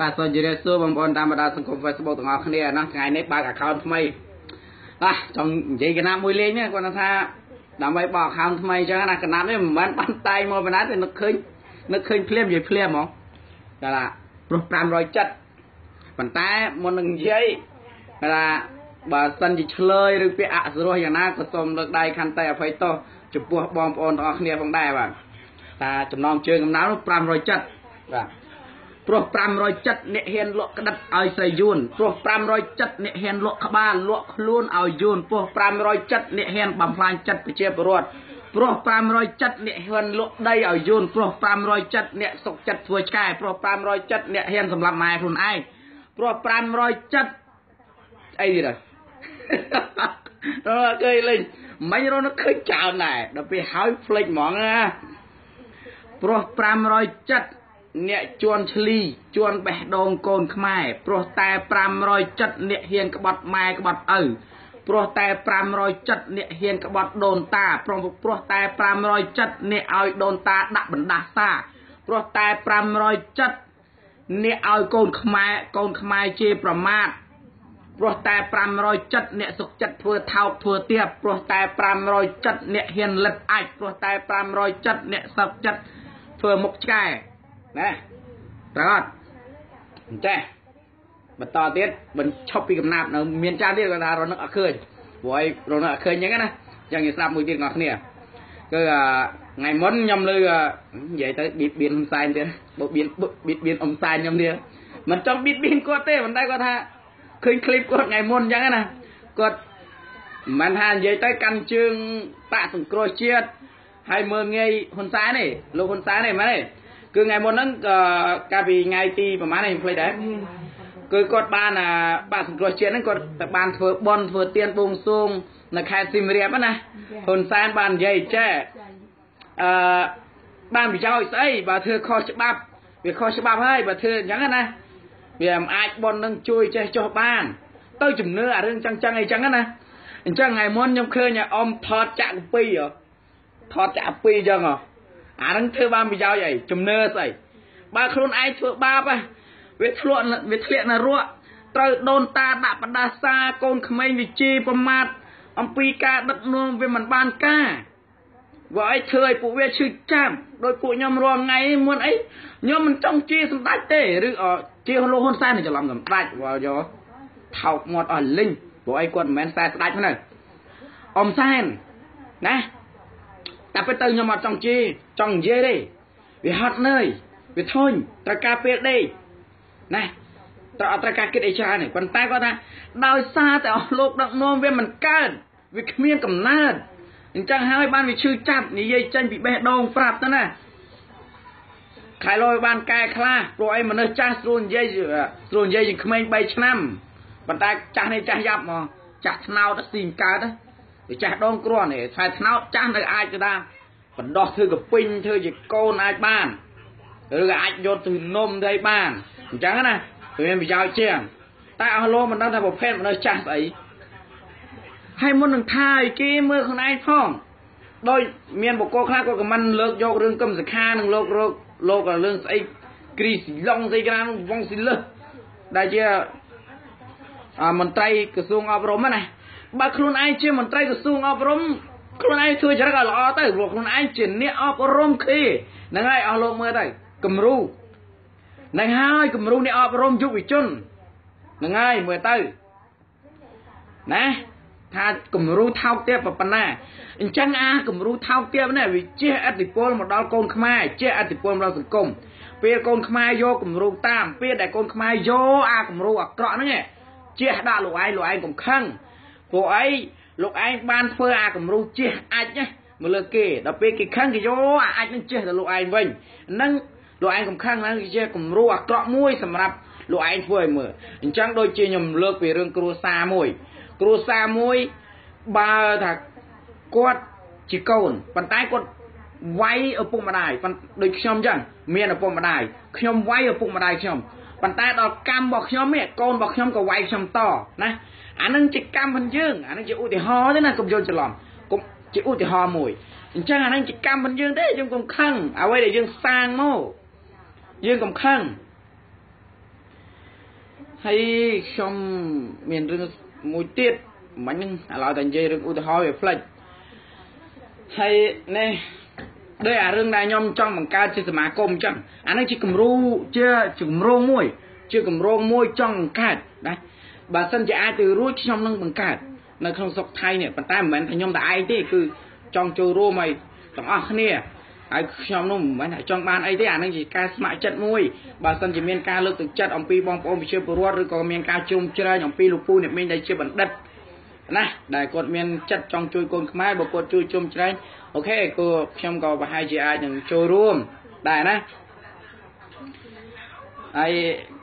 បាទសូមជម្រាបសួរបងប្អូនតាមបណ្ដាសង្គម Facebook ទាំងអស់គ្នាណាថ្ងៃនេះបើក account ថ្មីបាទចង់និយាយកណាមួយលេងនេះគាត់ថាដើម្បីបក account ថ្មីអញ្ចឹងណាកណាត់នេះមិនមែនបានតែងមកបណ្ដាទេនឹកឃើញនឹកឃើញភ្លាមនិយាយភ្លាមហ្មងតែថាព្រោះ570ប៉ុន្តែមុននឹងនិយាយថាបើសិនជាឆ្លើយឬពាក្យអសុរោះយ៉ាងណាក៏សូមលើកដៃខន្តីអភ័យទោសចំពោះបងប្អូនទាំងអស់គ្នាផងដែរបាទតាចំណងជើងកំណៅ570បាទ ព្រោះ570អ្នកហ៊ានលក់ក្តិតឲ្យស្រីយួនព្រោះ570អ្នកហ៊ានលក់ក្បាលលក់ខ្លួនឲ្យយួនព្រោះ570អ្នកហ៊ានបំផ្លាញចិត្តប្រជាពលរដ្ឋព្រោះ570អ្នកហ៊ានលក់ដីឲ្យយួនព្រោះ570អ្នកសុកចិត្តធ្វើឆ្កែព្រោះ570អ្នកហ៊ានសម្លាប់ម៉ែខ្លួនឯងព្រោះ570អីទៀតហើយរកឃើញលេងមិនរកឃើញច្រើនដែរដល់ពេលហើយផ្លេចហ្មងណាព្រោះ570 អ្នកជន់ឆ្លីជន់បេះដូងកូនខ្មែរព្រោះតែ570អ្នកហ៊ានក្បត់ម៉ែក្បត់ឪព្រោះតែ570អ្នកហ៊ានក្បត់ដូនតាព្រោះព្រោះតែ570អ្នកឲ្យដូនតាដាក់បណ្ដាសាព្រោះតែ570អ្នកឲ្យកូនខ្មែរកូនខ្មែរជេរប្រមាថព្រោះតែ570អ្នកសុខចិត្តធ្វើថោកធ្វើទៀបព្រោះតែ570អ្នកហ៊ានលិតអាចព្រោះតែ570អ្នកសុខចិត្តធ្វើមុខឆ្កែ ណាប្រអត់អញ្ចេះបន្តទៀតបញ្ឈប់ពីកំណាប់នៅមានច្រើនទៀតគាត់ថារនឹកអត់ឃើញព្រោះឲ្យរនឹកអត់ឃើញអញ្ចឹងណាអញ្ចឹងនិយាយស្ដាប់មួយទៀតបងប្អូនគឺថ្ងៃមុនខ្ញុំលើនិយាយទៅបៀតបៀនហ៊ុនសែនទៀតបើបៀនបៀតបៀនអ៊ំសែនខ្ញុំទៀតមិនចង់បៀតបៀនគាត់ទេប៉ុន្តែគាត់ថាឃើញឃ្លីបគាត់ថ្ងៃមុនអញ្ចឹងណាគាត់មិនថានិយាយទៅកាន់ជើងបាក់សង្គ្រោះជាតិហើយមើងងាយហ៊ុនសែនទេលោកហ៊ុនសែនទេមែនទេ គឺថ្ងៃមុនហ្នឹងកាលពីថ្ងៃទីប្រហែលនេះខ្ញុំភ្លេចដែរគឺគាត់បានបាក់សង្គ្រោះជាតិហ្នឹងគាត់ទៅបានធ្វើបន់ធ្វើទៀនបួងសួងនៅខេត្តសៀមរាបណាហ៊ុនសែនបាននិយាយចេះអឺបានប្រយោជន៍ស្អីបើធ្វើខុសច្បាប់វាខុសច្បាប់ហើយបើធ្វើអញ្ចឹងណាវាមិនអាចបន់នឹងជួយចេះចុះបាន ទៅជំនឿអារឿងចឹងចឹងអីចឹងណាអញ្ចឹងថ្ងៃមុនខ្ញុំឃើញអ៊ំថតចាក់កពីថតចាក់ពីអញ្ចឹងហ៎ អានឹងធ្វើបានប្រយោជន៍អីជំនឿស្អីបើខ្លួនឯងធ្វើបាបវាធ្លាក់វាធ្លាក់នៅរក់ត្រូវដូនតាដាក់បដាសាកូនក្មេងវិជីប្រមាថអំពីការដឹកនាំវាមិនបានការវាអីធ្វើឲ្យពួកវាឈឺចាប់ដោយពួកខ្ញុំរាល់ថ្ងៃមុនអីខ្ញុំមិនចង់ជាសម្ដេចទេឬជាលោកហ៊ុនសែនច្រឡំសម្ដេចវាយកថោកមាត់អស់លិញព្រោះអីគាត់មិនមែនតែស្ដេចហ្នឹងអ៊ំសែនណា តែពេលទៅខ្ញុំអត់ចង់ជេរចង់និយាយទេវាហត់នឿយវាធុញត្រូវការពេលដេកណាត្រូវអត់ត្រូវការគិតអីច្រើនទេប៉ុន្តែគាត់ថាដោយសារតែអស់លោកដឹកនាំវាមិនកើតវាគ្មានកំណើតអញ្ចឹងហើយបានវាឈឺចាប់និយាយចេញពីបេះដូងប្រាប់ទៅណាខែលយបានកែខ្លះព្រោះអីមនុស្សចាស់ស្រួលនិយាយស្រួលនិយាយជាងក្មេង3ឆ្នាំប៉ុន្តែចាស់នេះចាស់យ៉ាប់ហ្មងចាស់ថ្នោតស៊ីមិនកើតទេ វាចាស់ដងគ្រាន់ទេខ្សែថ្នោតចាស់នៅអាចទៅថាបណ្ដោះធ្វើកពេញធ្វើជាកូនអាចបានឬក៏អាចយកទៅនំទៅបានអញ្ចឹងណាវាមានប្រយោជន៍ជាងតែអស់លោកមិនដឹងថាប្រភេទមនុស្សចាស់ស្អីហើយមុននឹងថាឲ្យគេមើលខ្លួនឯងផងដោយមានបកគោខ្លះគាត់ក៏មិនលើកយករឿងកឹមសខានិងលោករោគលោករឿងស្អីគ្រីស៊ីឡុងស្អីក្រានវងស៊ីលឹះដែលជាមន្ត្រីក្រសួងអប់រំណា បើខ្លួនឯងជាមន្ត្រីក្រសួងអប់រំខ្លួនឯងធ្វើចរិតឲ្យល្អទៅព្រោះខ្លួនឯងជាអ្នកអប់រំគេហ្នឹងហើយអស់លោកមើលទៅគំរូហ្នឹងហើយគំរូអ្នកអប់រំយុវជនហ្នឹងហើយមើលទៅណាថាគំរូថោកទាបប៉ុណ្ណាអញ្ចឹងអាគំរូថោកទាបនេះវាជះអតិពលមកដល់កូនខ្មែរជះអតិពលមកដល់សង្គមពេលកូនខ្មែរយកគំរូតាមពេលដែលកូនខ្មែរយកអាគំរូអាក្រក់ហ្នឹងជះដាក់លោកឯងលោកឯងកុំខឹង ព្រោះអីលោកឯងបានធ្វើអាគំរូជះអាចណាមកលើគេដល់ពេលគេខឹងគេយកអាអាចនឹងជះទៅលោកឯងវិញហ្នឹងលោកឯងកំខឹងហ្នឹងជាគំរូអាក្រក់មួយសម្រាប់លោកឯងធ្វើឲ្យមើលអញ្ចឹងដូចជាខ្ញុំលើកពីរឿងគ្រួសារមួយ គ្រួសារមួយបើថាគាត់ជាកូនប៉ុន្តែគាត់វាយឪពុកម្ដាយដូចខ្ញុំអញ្ចឹងមានឪពុកម្ដាយខ្ញុំវាយឪពុកម្ដាយខ្ញុំ ប៉ុន្តែដល់កម្មរបស់ខ្ញុំនេះកូនរបស់ខ្ញុំក៏វាយខ្ញុំតណាអានឹងជាកម្មរបស់យើងអានឹងជាឧទាហរណ៍ទេណាកុំយល់ច្រឡំកុំជាឧទាហរណ៍មួយអញ្ចឹងអានឹងជាកម្មរបស់យើងទេយើងកុំខឹងអ្វីដែលយើងសាងមកយើងកុំខឹងហើយខ្ញុំមានរឿងមួយទៀតមិញហ្នឹងឥឡូវតែនិយាយរឿងឧទាហរណ៍វាផ្លេចហើយនេះ ដោយអារឿងដែលខ្ញុំចង់បង្កើតជាសមាគមអញ្ចឹងអានេះជាគំរូជាជាគម្រោងមួយ ជាគម្រោងមួយចង់បង្កើតណាបើសិនជាអាចទៅរួចខ្ញុំនឹងបង្កើតនៅក្នុងស្រុកថៃនេះប៉ុន្តែមិនមែនថាខ្ញុំតែឯងទេគឺចង់ចូលរួមឲ្យទាំងអស់គ្នាហើយខ្ញុំនោះមិនមែនថាចង់បានអីទេអានឹងជាការស្ម័គ្រចិត្តមួយបើសិនជាមានការលើកទឹកចិត្តអំពីបងប្អូនប្រជាពលរដ្ឋឬក៏មានការជ្រុំជ្រែងអំពីលោកពូអ្នកមីងដែលជាបណ្ឌិត ណាដែលគាត់មានចិត្តចង់ជួយកូនខ្មែរបើគាត់ជួយជុំជ្រែងអូខេគូខ្ញុំក៏ប្រហែលជាអាចនឹងចូលរួមដែរណាហើយ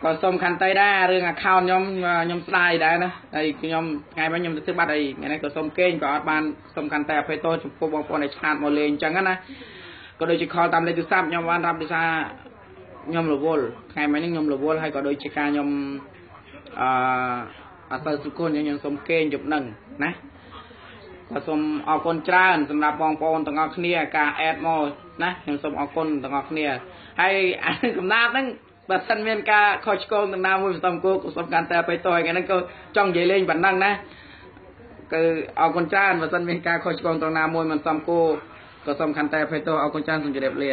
ក៏សុំខន្តីដែររឿង account ខ្ញុំខ្ញុំស្ដាយដែរណាហើយខ្ញុំថ្ងៃមិញខ្ញុំទៅធ្វើបាត់អីថ្ងៃនេះក៏សុំគេងក៏អត់បានសុំខន្តីអភ័យទោសចំពោះបងប្អូនដែលឆ្លាតមកលេងអញ្ចឹងណាក៏ដូចជាខលតាមលេខទូរស័ព្ទខ្ញុំបានរាប់ដោយសារខ្ញុំរវល់ថ្ងៃមិញនេះខ្ញុំរវល់ហើយក៏ដូចជាការខ្ញុំអឺ អត់ទៅសុគន្ធខ្ញុំសុំគេងជប់នឹងណាក៏សូមអរគុណច្រើនសម្រាប់បងប្អូនទាំងអស់គ្នាការអេតមកណាខ្ញុំសូមអរគុណទាំងអស់គ្នាហើយកំណាប់ហ្នឹងបើសិនមានការខុសឆ្គងទាំងណាមួយសំគោកសូមកាន់តែបៃតយថ្ងៃហ្នឹងក៏ចង់និយាយលេងប៉ុណ្ណឹងណាគឺអរគុណច្រើនបើសិនមានការខុសឆ្គងទាំងណាមួយមិនសំគោក៏សូមខន្តីអភ័យទោសអរគុណច្រើនសូមជម្រាបលា